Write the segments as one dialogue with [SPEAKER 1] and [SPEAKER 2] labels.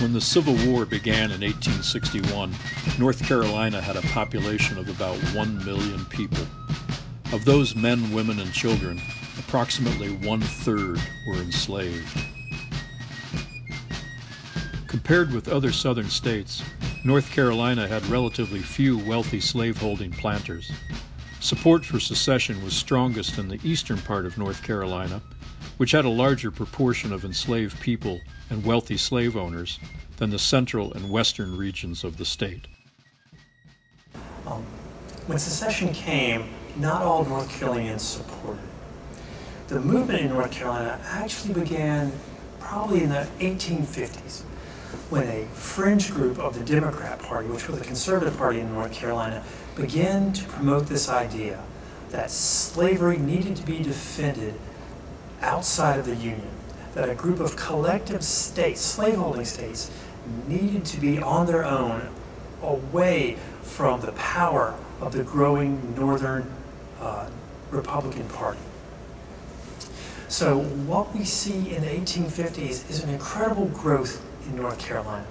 [SPEAKER 1] When the Civil War began in 1861, North Carolina had a population of about 1 million people. Of those men, women, and children, approximately one third were enslaved. Compared with other southern states, North Carolina had relatively few wealthy slaveholding planters. Support for secession was strongest in the eastern part of North Carolina, which had a larger proportion of enslaved people and wealthy slave owners than the central and western regions of the state.
[SPEAKER 2] Um, when secession came, not all North Carolinians supported. it. The movement in North Carolina actually began probably in the 1850s when a fringe group of the Democrat Party, which was the conservative party in North Carolina, began to promote this idea that slavery needed to be defended outside of the Union, that a group of collective states, slaveholding states, needed to be on their own away from the power of the growing Northern uh, Republican Party. So what we see in the 1850s is an incredible growth in North Carolina.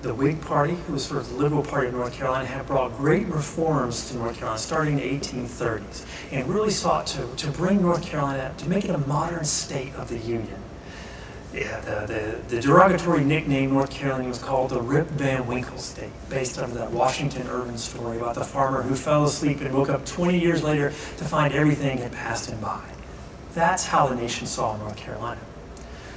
[SPEAKER 2] The Whig Party, who was sort of the liberal party of North Carolina, had brought great reforms to North Carolina starting in the 1830s and really sought to, to bring North Carolina, to make it a modern state of the Union. Yeah, the, the, the, derogatory nickname North Carolina was called the Rip Van Winkle State, based on that Washington Irving story about the farmer who fell asleep and woke up 20 years later to find everything had passed him by. That's how the nation saw North Carolina.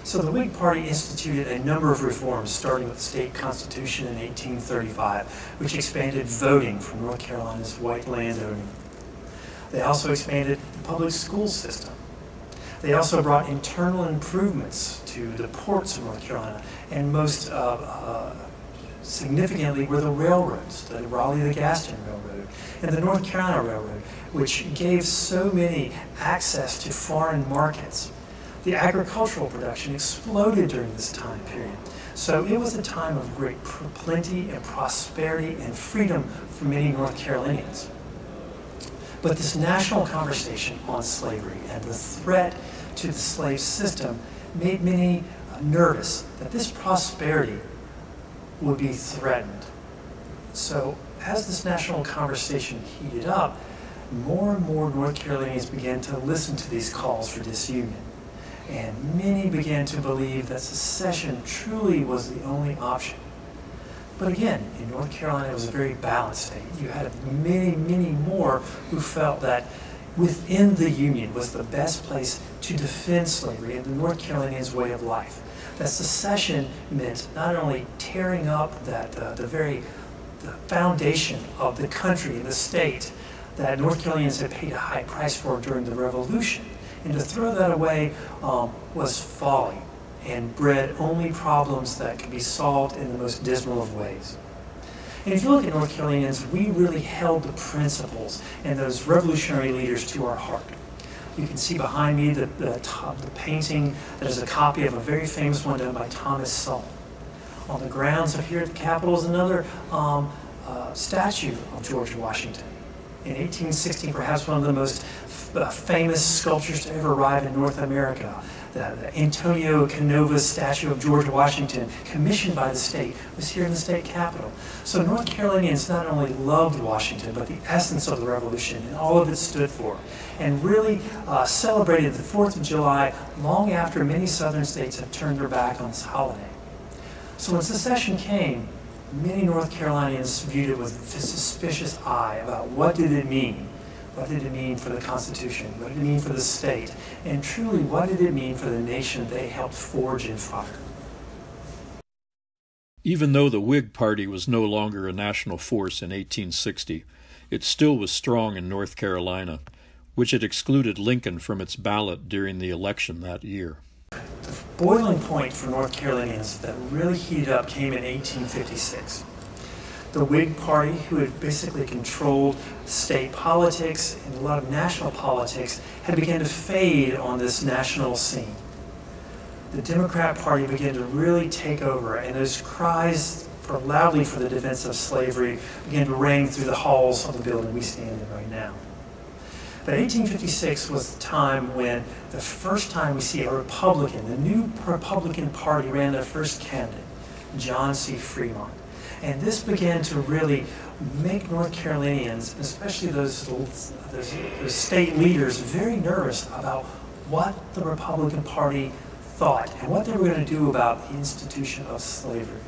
[SPEAKER 2] So the Whig Party instituted a number of reforms, starting with the state constitution in 1835, which expanded voting for North Carolina's white landowning. They also expanded the public school system. They also brought internal improvements to the ports of North Carolina, and most uh, uh, significantly were the railroads, the Raleigh the Gaston Railroad and the North Carolina Railroad, which gave so many access to foreign markets the agricultural production exploded during this time period. So it was a time of great plenty and prosperity and freedom for many North Carolinians. But this national conversation on slavery and the threat to the slave system made many uh, nervous that this prosperity would be threatened. So as this national conversation heated up, more and more North Carolinians began to listen to these calls for disunion and many began to believe that secession truly was the only option. But again, in North Carolina, it was a very balanced state. You had many, many more who felt that within the Union was the best place to defend slavery and the North Carolinians' way of life. That secession meant not only tearing up that uh, the very the foundation of the country and the state that North Carolinians had paid a high price for during the Revolution, and to throw that away um, was folly and bred only problems that could be solved in the most dismal of ways. And if you look at North Carolinians, we really held the principles and those revolutionary leaders to our heart. You can see behind me the, the, top, the painting that is a copy of a very famous one done by Thomas Sully. On the grounds of here at the Capitol is another um, uh, statue of George Washington. In 1860, perhaps one of the most famous sculptures to ever arrive in North America. The, the, Antonio Canova's statue of George Washington, commissioned by the state, was here in the state capitol. So North Carolinians not only loved Washington, but the essence of the revolution and all of it stood for, and really uh, celebrated the 4th of July long after many southern states had turned their back on this holiday. So when secession came, many North Carolinians viewed it with a suspicious eye about what did it mean what did it mean for the Constitution? What did it mean for the state? And truly, what did it mean for the nation they helped forge and fire?
[SPEAKER 1] Even though the Whig Party was no longer a national force in 1860, it still was strong in North Carolina, which had excluded Lincoln from its ballot during the election that year.
[SPEAKER 2] The boiling point for North Carolinians that really heated up came in 1856 the Whig Party, who had basically controlled state politics and a lot of national politics, had begun to fade on this national scene. The Democrat Party began to really take over, and those cries for loudly for the defense of slavery began to ring through the halls of the building we stand in right now. But 1856 was the time when the first time we see a Republican, the new Republican Party ran their first candidate, John C. Fremont. And this began to really make North Carolinians, especially those, those, those state leaders, very nervous about what the Republican Party thought and what they were going to do about the institution of slavery.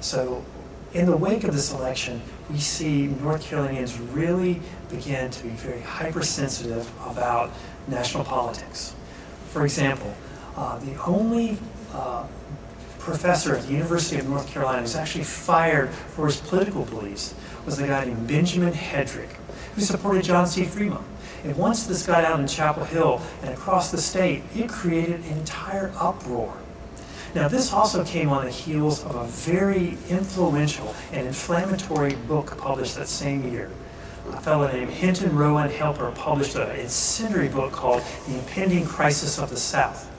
[SPEAKER 2] So in the wake of this election, we see North Carolinians really begin to be very hypersensitive about national politics. For example, uh, the only uh, professor at the University of North Carolina was actually fired for his political beliefs was a guy named Benjamin Hedrick, who supported John C. Fremont. And once this got out in Chapel Hill and across the state, it created an entire uproar. Now, this also came on the heels of a very influential and inflammatory book published that same year. A fellow named Hinton Rowan Helper published an incendiary book called The Impending Crisis of the South.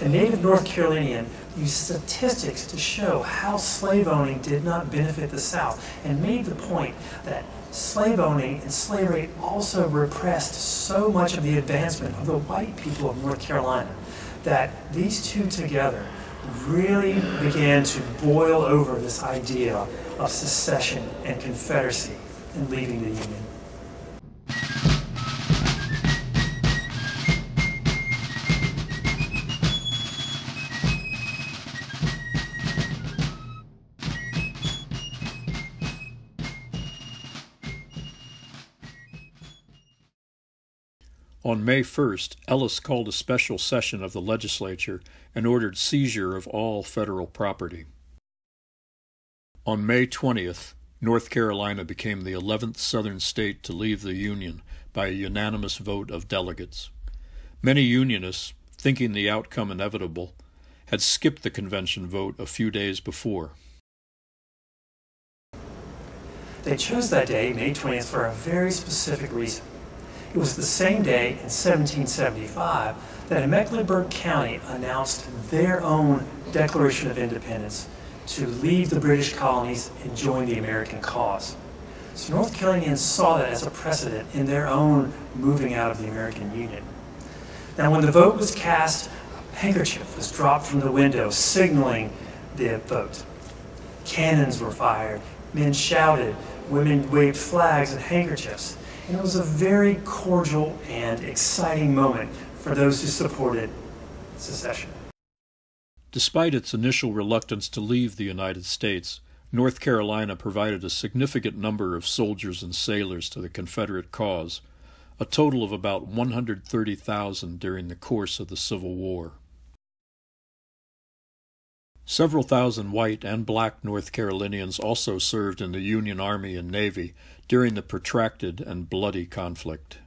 [SPEAKER 2] A native North Carolinian used statistics to show how slave owning did not benefit the South and made the point that slave owning and slavery also repressed so much of the advancement of the white people of North Carolina that these two together really began to boil over this idea of secession and confederacy and leaving the Union.
[SPEAKER 1] On May 1st, Ellis called a special session of the legislature and ordered seizure of all federal property. On May 20th, North Carolina became the 11th Southern state to leave the Union by a unanimous vote of delegates. Many Unionists, thinking the outcome inevitable, had skipped the convention vote a few days before.
[SPEAKER 2] They chose that day, May 20th, for a very specific reason. It was the same day in 1775 that Mecklenburg County announced their own Declaration of Independence to leave the British colonies and join the American cause. So North Carolinians saw that as a precedent in their own moving out of the American Union. Now, when the vote was cast, a handkerchief was dropped from the window signaling the vote. Cannons were fired, men shouted, women waved flags and handkerchiefs. And it was a very cordial and exciting moment for those who supported secession.
[SPEAKER 1] Despite its initial reluctance to leave the United States, North Carolina provided a significant number of soldiers and sailors to the Confederate cause, a total of about 130,000 during the course of the Civil War. Several thousand white and black North Carolinians also served in the Union Army and Navy during the protracted and bloody conflict.